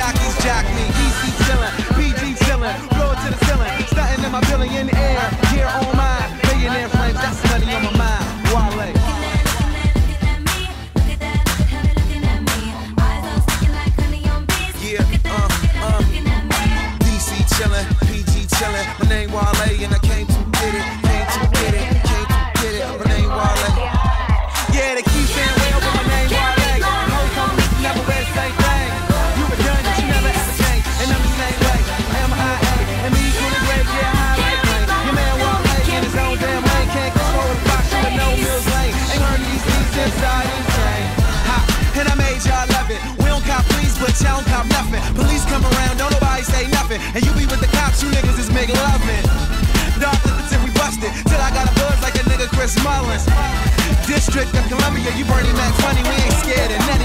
jockeys jock me. DC chillin', PG chillin', blow it to the ceiling, stuntin' in my billion air. town cop nothing. Police come around, don't nobody say nothing. And you be with the cops, you niggas is making love Dark Dark till we busted, till I got a buzz like a nigga Chris Mullins. District of Columbia, you Bernie Mac funny, we ain't scared of nothing.